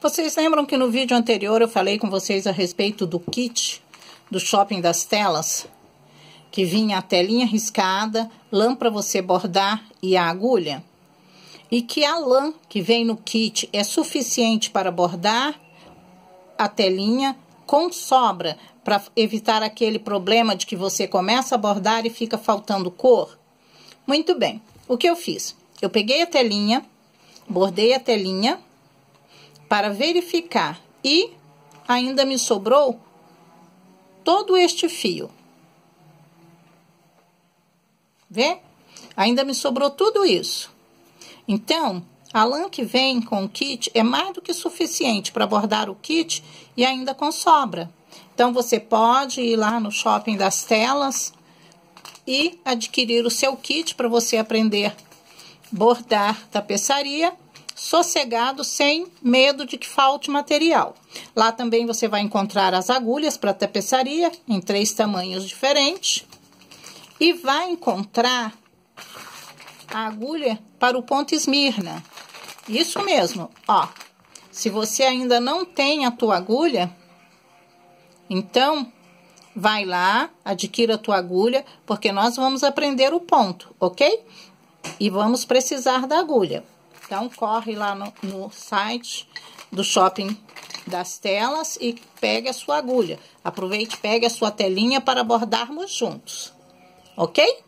Vocês lembram que no vídeo anterior eu falei com vocês a respeito do kit do Shopping das Telas? Que vinha a telinha riscada, lã para você bordar e a agulha? E que a lã que vem no kit é suficiente para bordar a telinha com sobra para evitar aquele problema de que você começa a bordar e fica faltando cor? Muito bem. O que eu fiz? Eu peguei a telinha, bordei a telinha para verificar e ainda me sobrou todo este fio. Vê? Ainda me sobrou tudo isso. Então, a lã que vem com o kit é mais do que suficiente para bordar o kit e ainda com sobra. Então, você pode ir lá no Shopping das Telas e adquirir o seu kit para você aprender bordar tapeçaria sossegado, sem medo de que falte material. Lá também você vai encontrar as agulhas para tapeçaria em três tamanhos diferentes e vai encontrar a agulha para o ponto esmirna. Isso mesmo, ó. Se você ainda não tem a tua agulha, então vai lá, adquira a tua agulha, porque nós vamos aprender o ponto, ok? E vamos precisar da agulha. Então, corre lá no, no site do Shopping das Telas e pegue a sua agulha. Aproveite pegue a sua telinha para bordarmos juntos, ok?